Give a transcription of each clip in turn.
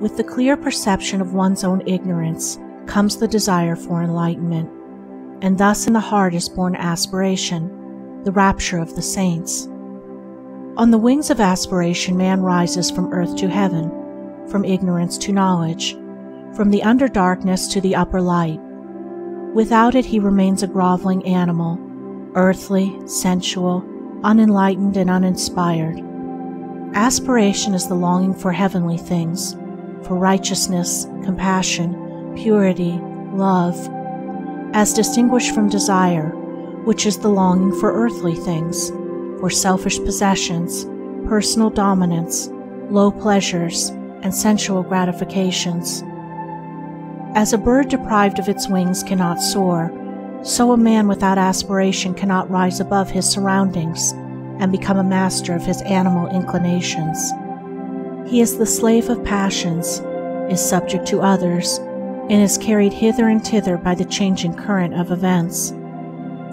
With the clear perception of one's own ignorance comes the desire for enlightenment, and thus in the heart is born aspiration, the rapture of the saints. On the wings of aspiration man rises from earth to heaven, from ignorance to knowledge, from the under darkness to the upper light. Without it he remains a groveling animal, earthly, sensual, unenlightened and uninspired. Aspiration is the longing for heavenly things, for righteousness, compassion, purity, love, as distinguished from desire, which is the longing for earthly things, for selfish possessions, personal dominance, low pleasures, and sensual gratifications. As a bird deprived of its wings cannot soar, so a man without aspiration cannot rise above his surroundings and become a master of his animal inclinations. He is the slave of passions, is subject to others, and is carried hither and thither by the changing current of events.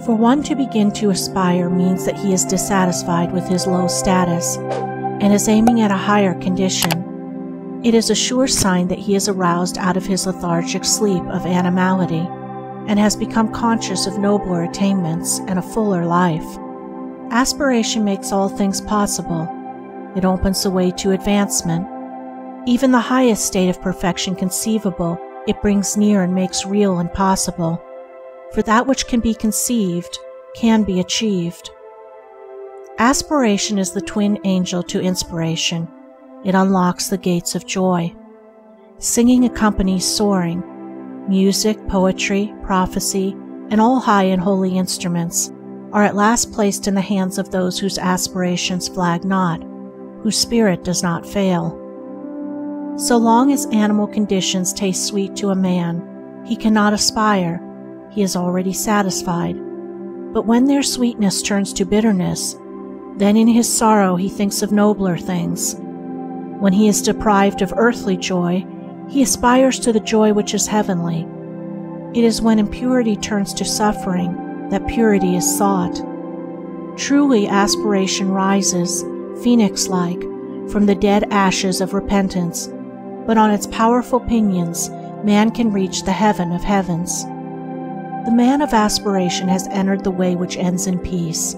For one to begin to aspire means that he is dissatisfied with his low status and is aiming at a higher condition. It is a sure sign that he is aroused out of his lethargic sleep of animality and has become conscious of nobler attainments and a fuller life. Aspiration makes all things possible. It opens the way to advancement. Even the highest state of perfection conceivable it brings near and makes real and possible, for that which can be conceived can be achieved. Aspiration is the twin angel to inspiration. It unlocks the gates of joy. Singing accompanies soaring. Music, poetry, prophecy, and all high and holy instruments are at last placed in the hands of those whose aspirations flag not, whose spirit does not fail. So long as animal conditions taste sweet to a man, he cannot aspire, he is already satisfied. But when their sweetness turns to bitterness, then in his sorrow he thinks of nobler things. When he is deprived of earthly joy, he aspires to the joy which is heavenly. It is when impurity turns to suffering that purity is sought. Truly, aspiration rises, phoenix like, from the dead ashes of repentance but on its powerful pinions man can reach the heaven of heavens. The man of aspiration has entered the way which ends in peace,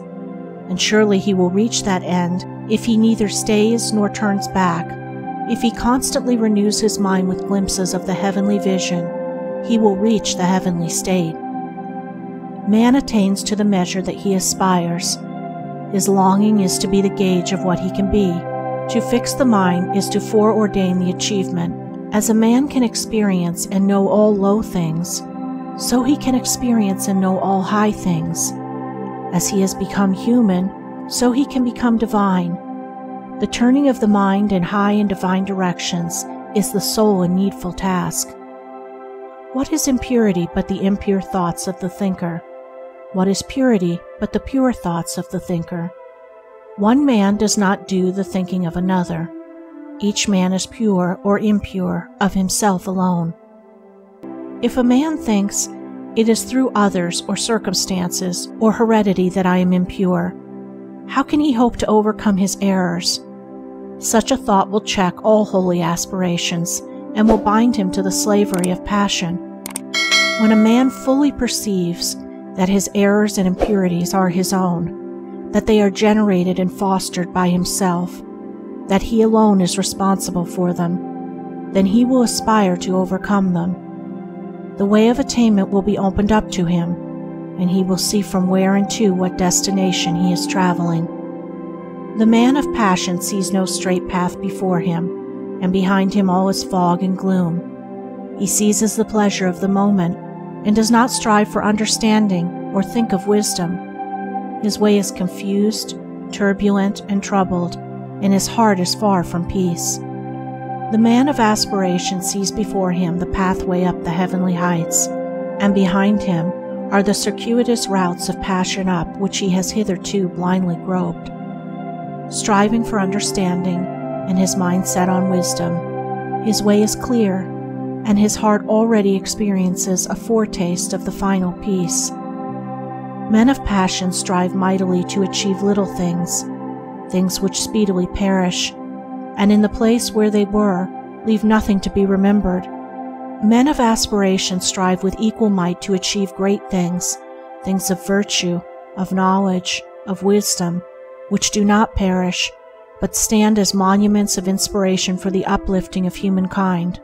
and surely he will reach that end if he neither stays nor turns back. If he constantly renews his mind with glimpses of the heavenly vision, he will reach the heavenly state. Man attains to the measure that he aspires. His longing is to be the gauge of what he can be, to fix the mind is to foreordain the achievement. As a man can experience and know all low things, so he can experience and know all high things. As he has become human, so he can become divine. The turning of the mind in high and divine directions is the sole and needful task. What is impurity but the impure thoughts of the thinker? What is purity but the pure thoughts of the thinker? One man does not do the thinking of another. Each man is pure or impure of himself alone. If a man thinks, it is through others or circumstances or heredity that I am impure, how can he hope to overcome his errors? Such a thought will check all holy aspirations and will bind him to the slavery of passion. When a man fully perceives that his errors and impurities are his own, that they are generated and fostered by himself, that he alone is responsible for them, then he will aspire to overcome them. The way of attainment will be opened up to him, and he will see from where and to what destination he is traveling. The man of passion sees no straight path before him, and behind him all is fog and gloom. He seizes the pleasure of the moment, and does not strive for understanding or think of wisdom. His way is confused, turbulent, and troubled, and his heart is far from peace. The man of aspiration sees before him the pathway up the heavenly heights, and behind him are the circuitous routes of passion up which he has hitherto blindly groped. Striving for understanding, and his mind set on wisdom, his way is clear, and his heart already experiences a foretaste of the final peace. Men of passion strive mightily to achieve little things, things which speedily perish, and in the place where they were, leave nothing to be remembered. Men of aspiration strive with equal might to achieve great things, things of virtue, of knowledge, of wisdom, which do not perish, but stand as monuments of inspiration for the uplifting of humankind.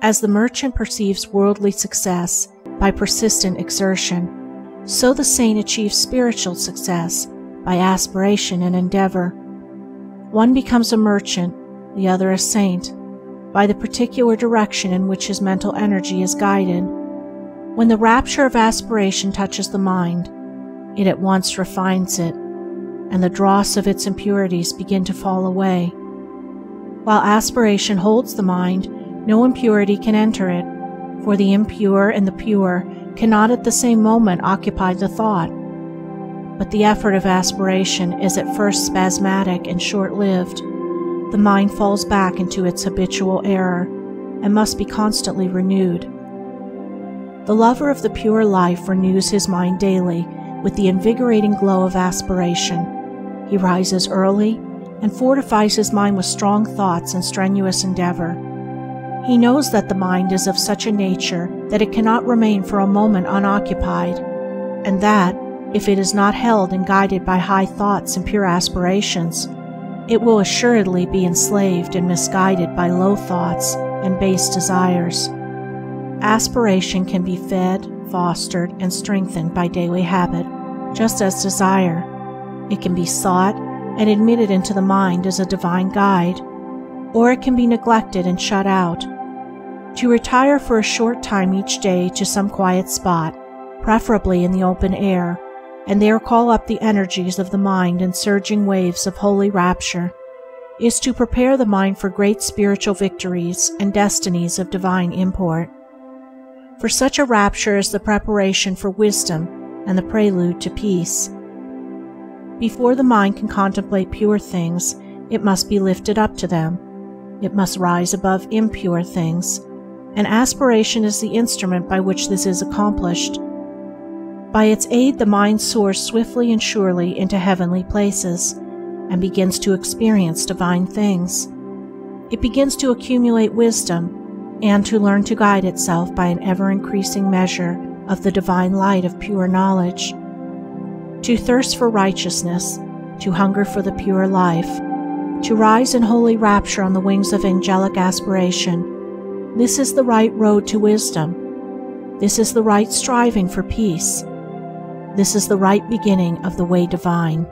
As the merchant perceives worldly success by persistent exertion, so the saint achieves spiritual success by aspiration and endeavor. One becomes a merchant, the other a saint, by the particular direction in which his mental energy is guided. When the rapture of aspiration touches the mind, it at once refines it, and the dross of its impurities begin to fall away. While aspiration holds the mind, no impurity can enter it, for the impure and the pure cannot at the same moment occupy the thought. But the effort of aspiration is at first spasmodic and short-lived. The mind falls back into its habitual error and must be constantly renewed. The lover of the pure life renews his mind daily with the invigorating glow of aspiration. He rises early and fortifies his mind with strong thoughts and strenuous endeavor. He knows that the mind is of such a nature that it cannot remain for a moment unoccupied, and that, if it is not held and guided by high thoughts and pure aspirations, it will assuredly be enslaved and misguided by low thoughts and base desires. Aspiration can be fed, fostered, and strengthened by daily habit, just as desire. It can be sought and admitted into the mind as a divine guide, or it can be neglected and shut out. To retire for a short time each day to some quiet spot, preferably in the open air, and there call up the energies of the mind in surging waves of holy rapture, is to prepare the mind for great spiritual victories and destinies of divine import. For such a rapture is the preparation for wisdom and the prelude to peace. Before the mind can contemplate pure things, it must be lifted up to them. It must rise above impure things, and aspiration is the instrument by which this is accomplished. By its aid, the mind soars swiftly and surely into heavenly places and begins to experience divine things. It begins to accumulate wisdom and to learn to guide itself by an ever increasing measure of the divine light of pure knowledge. To thirst for righteousness, to hunger for the pure life, to rise in holy rapture on the wings of angelic aspiration, this is the right road to wisdom. This is the right striving for peace. This is the right beginning of the way divine.